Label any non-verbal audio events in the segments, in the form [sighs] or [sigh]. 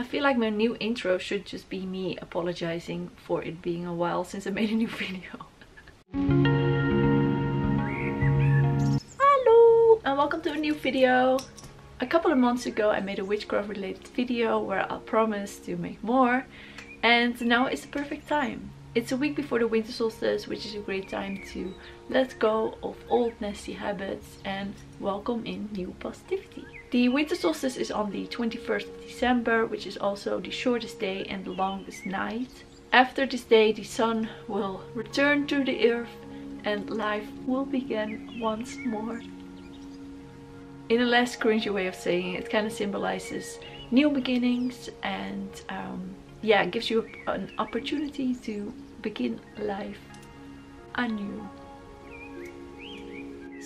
I feel like my new intro should just be me apologizing for it being a while since I made a new [laughs] video. Hello and welcome to a new video. A couple of months ago I made a witchcraft related video where I promised to make more and now is the perfect time. It's a week before the winter solstice which is a great time to let go of old nasty habits and welcome in new positivity. The winter solstice is on the 21st of December, which is also the shortest day and the longest night. After this day, the sun will return to the earth and life will begin once more. In a less cringy way of saying it, it kind of symbolizes new beginnings and um, yeah, gives you an opportunity to begin life anew.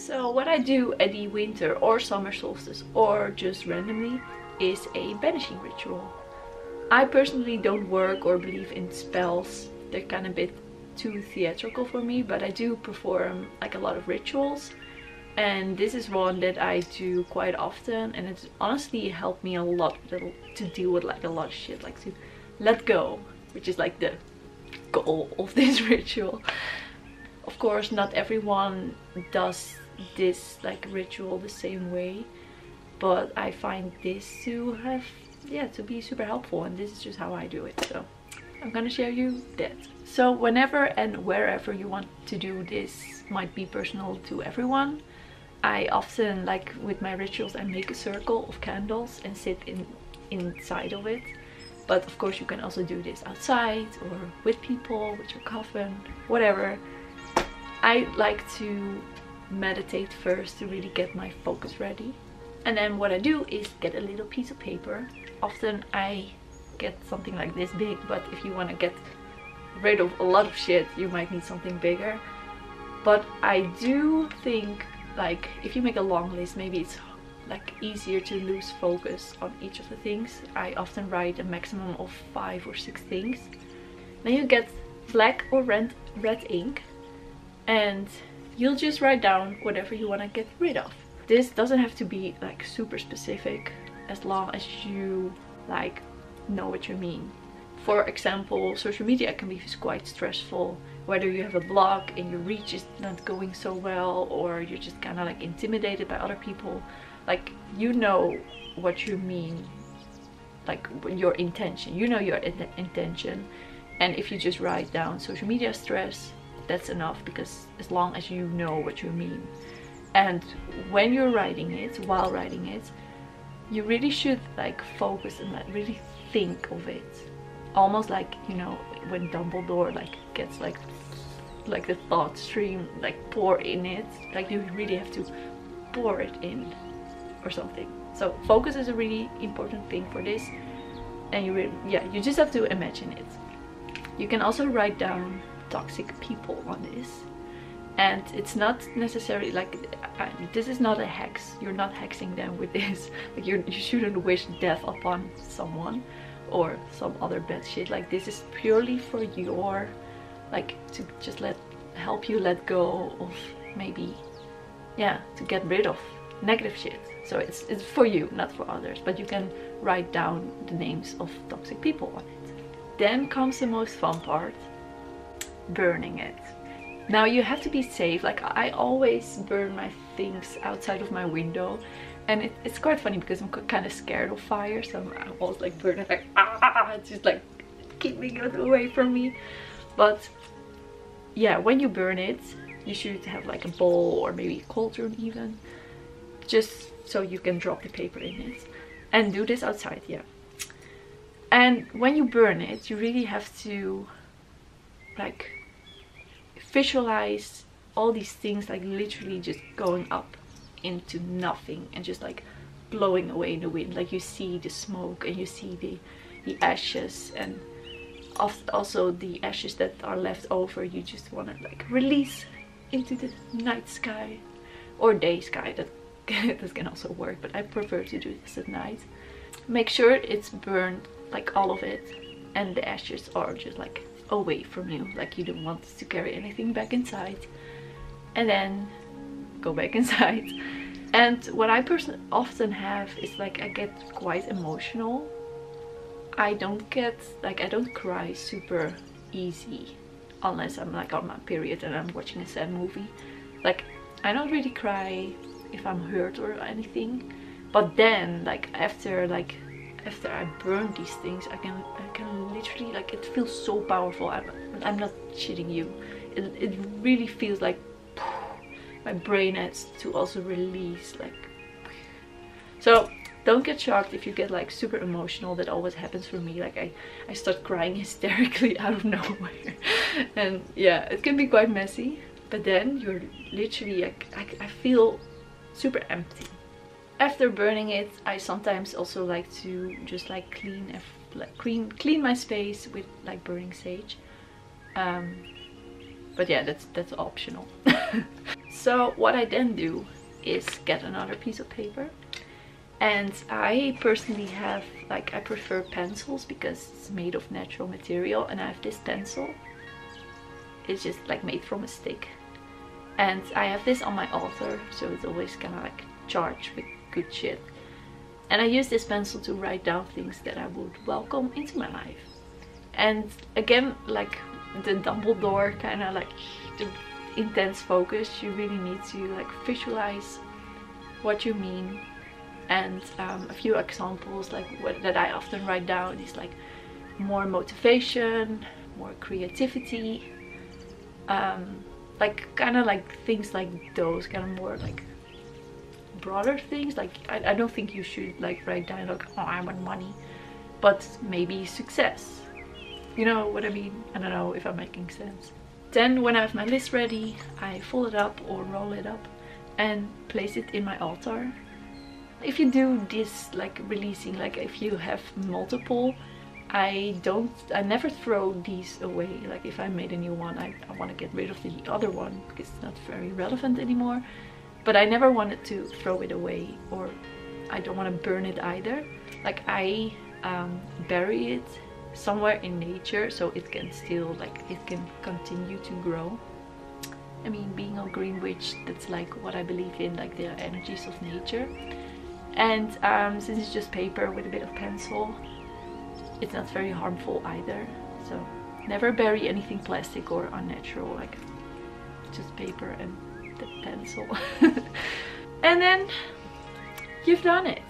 So what I do at the winter or summer solstice or just randomly is a banishing ritual. I personally don't work or believe in spells. They're kind of a bit too theatrical for me, but I do perform like a lot of rituals. And this is one that I do quite often and it's honestly helped me a lot to deal with like a lot of shit, like to let go, which is like the goal of this [laughs] ritual. Of course, not everyone does this like ritual the same way but I find this to have yeah to be super helpful and this is just how I do it so I'm gonna share you that. So whenever and wherever you want to do this might be personal to everyone I often like with my rituals I make a circle of candles and sit in inside of it but of course you can also do this outside or with people with your coven whatever. I like to meditate first to really get my focus ready. And then what I do is get a little piece of paper. Often I get something like this big, but if you want to get rid of a lot of shit, you might need something bigger. But I do think like if you make a long list, maybe it's like easier to lose focus on each of the things. I often write a maximum of five or six things. Then you get black or red, red ink and you'll just write down whatever you want to get rid of. This doesn't have to be like super specific as long as you like know what you mean. For example, social media can be quite stressful. Whether you have a blog and your reach is not going so well or you're just kind of like intimidated by other people. Like you know what you mean, like your intention. You know your intention and if you just write down social media stress that's enough because as long as you know what you mean. And when you're writing it while writing it you really should like focus and like really think of it. Almost like you know when Dumbledore like gets like like the thought stream like pour in it like you really have to pour it in or something. So focus is a really important thing for this and you really yeah you just have to imagine it. You can also write down toxic people on this. And it's not necessarily like uh, this is not a hex. You're not hexing them with this. [laughs] Like you shouldn't wish death upon someone or some other bad shit. Like this is purely for your like to just let help you let go of maybe yeah to get rid of negative shit. So it's it's for you not for others. But you can write down the names of toxic people on it. Then comes the most fun part burning it. Now you have to be safe, like I always burn my things outside of my window. And it, it's quite funny because I'm kind of scared of fire so I'm always like burning like ah! It's just like keeping it away from me. But yeah when you burn it you should have like a bowl or maybe a cauldron even just so you can drop the paper in it. And do this outside yeah. And when you burn it you really have to like visualize all these things like literally just going up into nothing and just like blowing away in the wind. Like you see the smoke and you see the the ashes and also the ashes that are left over you just want to like release into the night sky or day sky. That [laughs] this can also work but I prefer to do this at night. Make sure it's burned like all of it and the ashes are just like away from you like you don't want to carry anything back inside and then go back [laughs] inside. And what I personally often have is like I get quite emotional. I don't get like I don't cry super easy unless I'm like on my period and I'm watching a sad movie. Like I don't really cry if I'm hurt or anything but then like after like after I burn these things I can I can literally like it feels so powerful. I'm, I'm not shitting you. It, it really feels like [sighs] my brain has to also release like so don't get shocked if you get like super emotional. That always happens for me. Like I I start crying [laughs] hysterically out of nowhere. [laughs] And yeah it can be quite messy but then you're literally like I, I feel super empty after burning it I sometimes also like to just like clean like clean clean my space with like burning sage. Um, but yeah that's that's optional. [laughs] So what I then do is get another piece of paper. And I personally have like I prefer pencils because it's made of natural material and I have this pencil. It's just like made from a stick. And I have this on my altar so it's always kind of like charged with good shit. And I use this pencil to write down things that I would welcome into my life. And again like the Dumbledore kind of like the intense focus you really need to like visualize what you mean. And um, a few examples like what that I often write down is like more motivation more creativity um, like kind of like things like those kind of more like broader things like I, I don't think you should like write down like oh I want money but maybe success. You know what I mean? I don't know if I'm making sense. Then when I have my list ready I fold it up or roll it up and place it in my altar. If you do this like releasing like if you have multiple I don't I never throw these away. Like if I made a new one I, I want to get rid of the other one because it's not very relevant anymore but I never wanted to throw it away or I don't want to burn it either. Like I um, bury it somewhere in nature so it can still like it can continue to grow. I mean being a green witch that's like what I believe in like the energies of nature. And um, since it's just paper with a bit of pencil it's not very harmful either. So never bury anything plastic or unnatural like just paper and the pencil [laughs] and then you've done it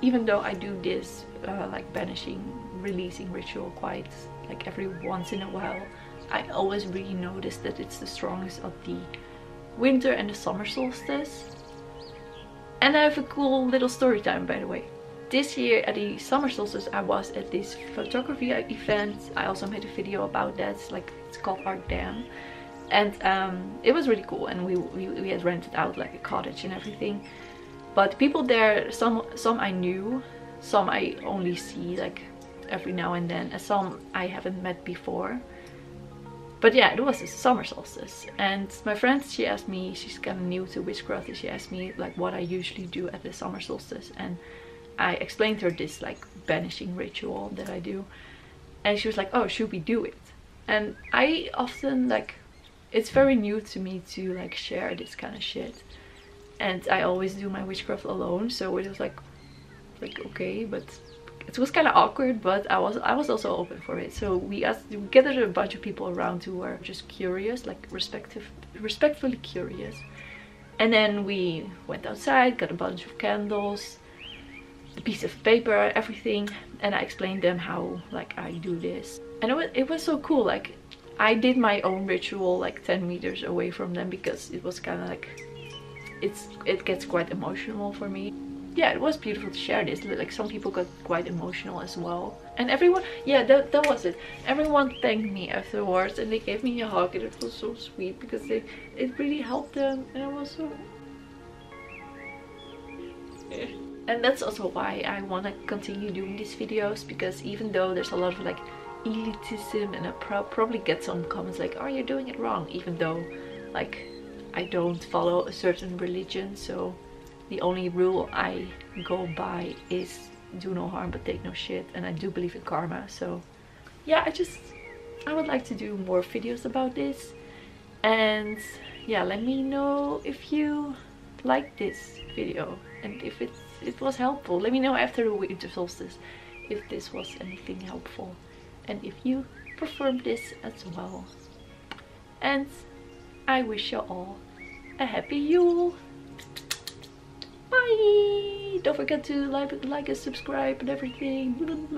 even though I do this uh, like banishing releasing ritual quite like every once in a while I always really notice that it's the strongest of the winter and the summer solstice and I have a cool little story time by the way. This year at the summer solstice I was at this photography event. I also made a video about that. It's like it's called Art Dam. And um, it was really cool and we, we, we had rented out like a cottage and everything. But people there, some some I knew, some I only see like every now and then, and some I haven't met before. But yeah it was the summer solstice and my friend she asked me she's kind of new to witchcraft and she asked me like what i usually do at the summer solstice and i explained her this like banishing ritual that i do. And she was like oh should we do it? And i often like it's very new to me to like share this kind of shit. And i always do my witchcraft alone so it was like like okay but it was kind of awkward but i was i was also open for it. So we asked we gathered a bunch of people around who were just curious like respective respectfully curious. And then we went outside got a bunch of candles a piece of paper everything and i explained them how like i do this. And it was, it was so cool like i did my own ritual like 10 meters away from them because it was kind of like it's it gets quite emotional for me yeah, it was beautiful to share this. Like some people got quite emotional as well. And everyone, yeah, that, that was it. Everyone thanked me afterwards and they gave me a hug and it was so sweet because they, it really helped them and it was so... [laughs] And that's also why I want to continue doing these videos because even though there's a lot of like elitism and I pro probably get some comments like, are you doing it wrong? Even though like I don't follow a certain religion so the only rule I go by is do no harm but take no shit and I do believe in karma. So yeah I just I would like to do more videos about this. And yeah let me know if you like this video and if it's it was helpful. Let me know after the winter solstice if this was anything helpful and if you perform this as well. And I wish you all a happy Yule. Bye! Don't forget to like, like and subscribe and everything.